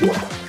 What?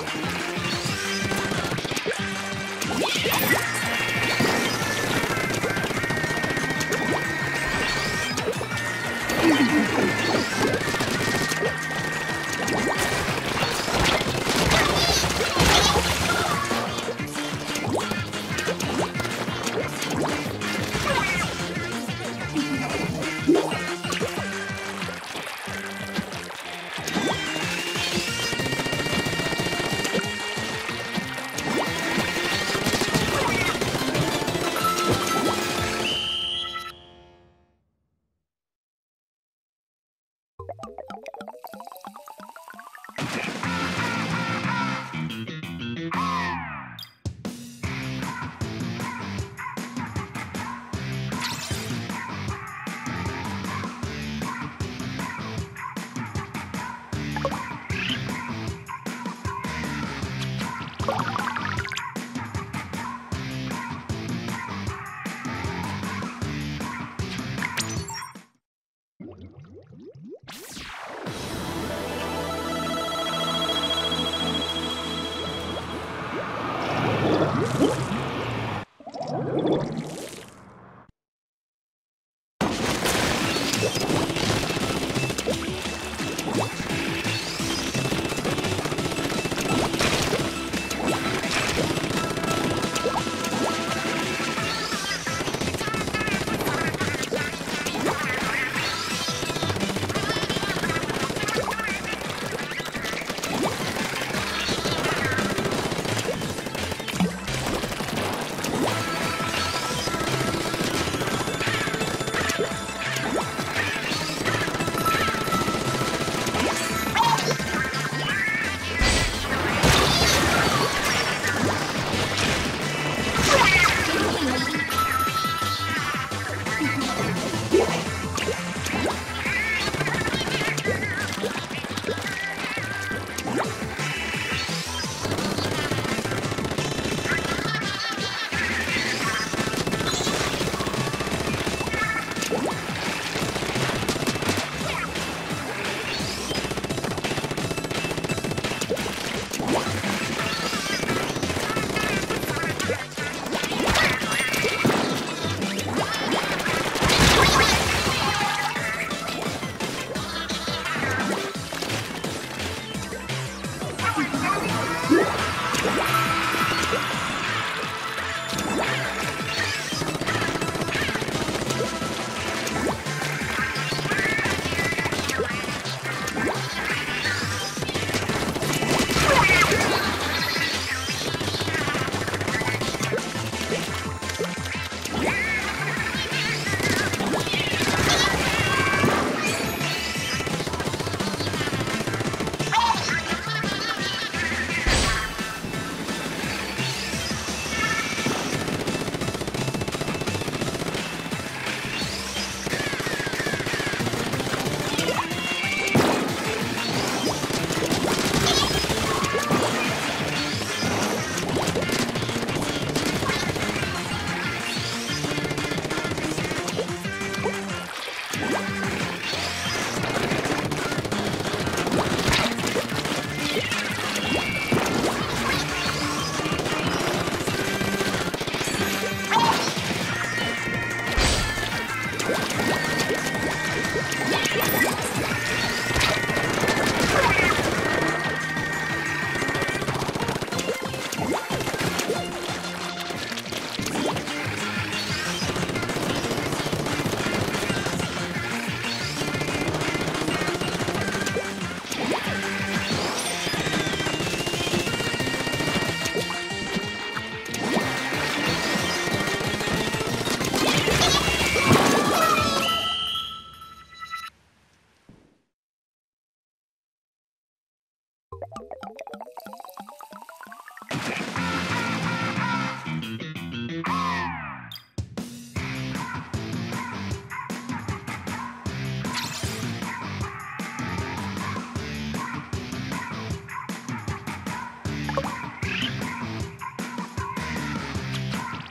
Thank you.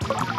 Thank you.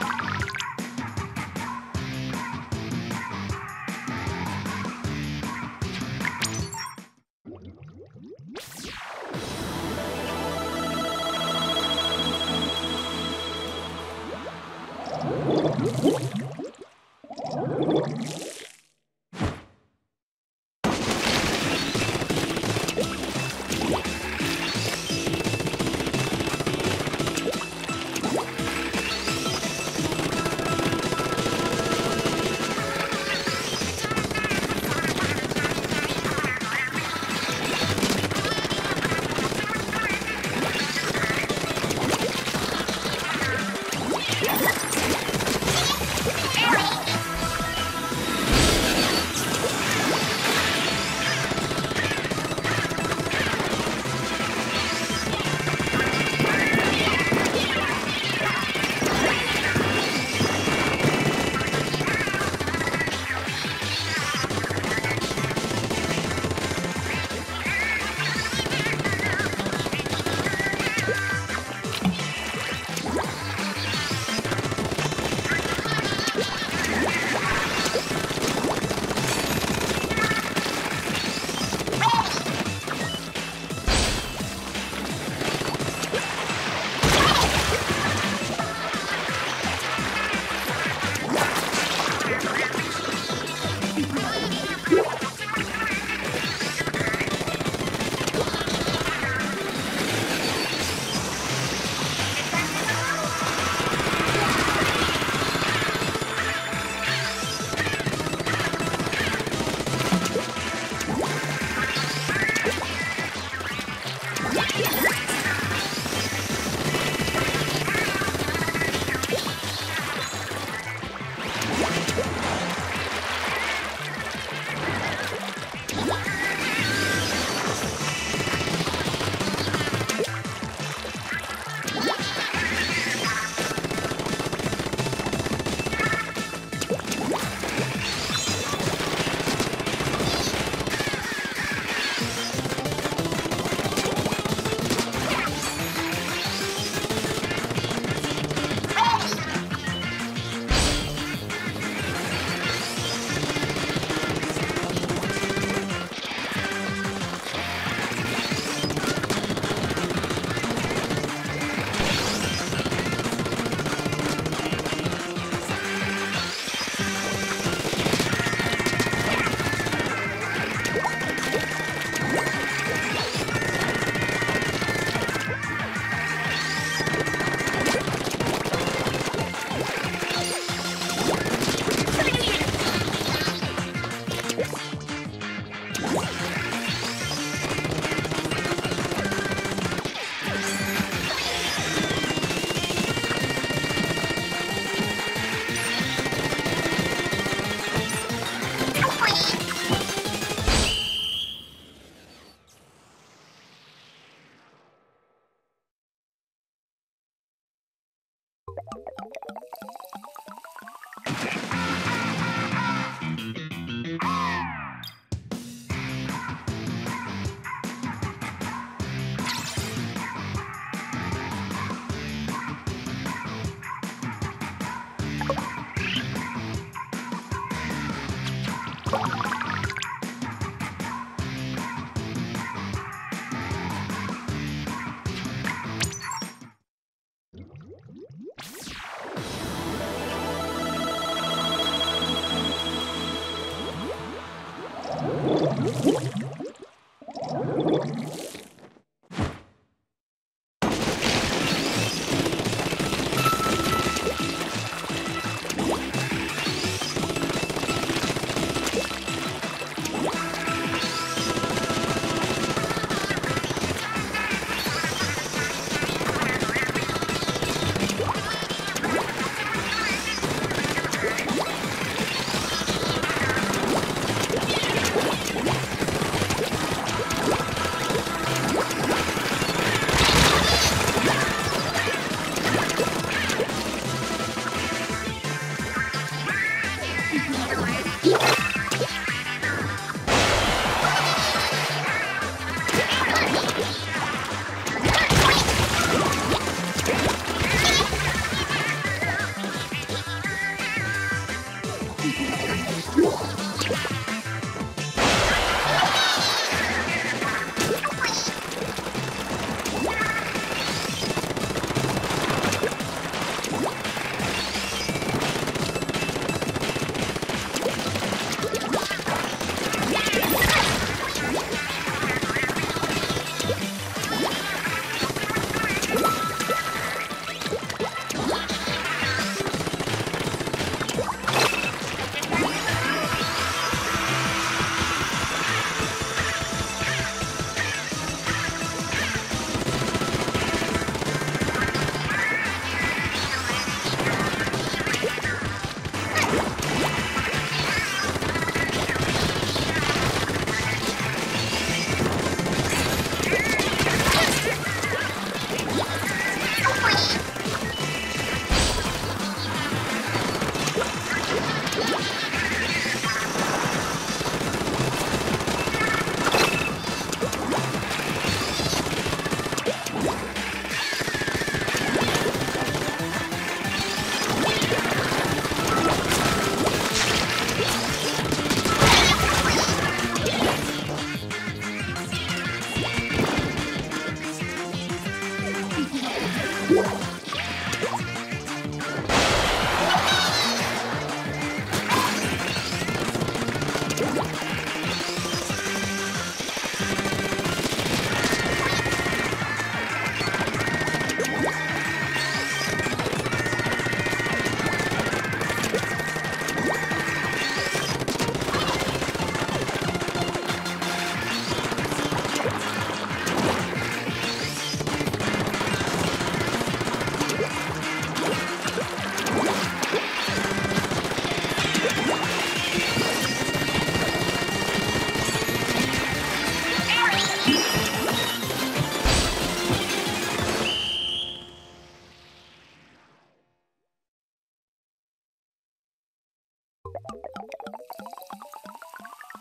Yeah.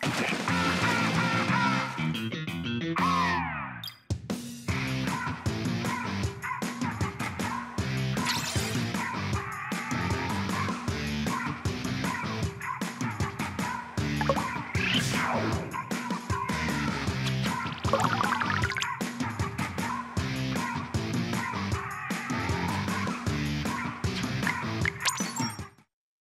Yeah.